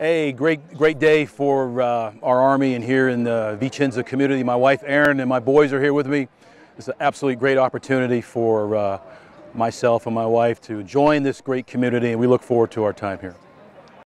Hey, great, great day for uh, our Army and here in the Vicenza community. My wife Erin and my boys are here with me. It's an absolutely great opportunity for uh, myself and my wife to join this great community and we look forward to our time here.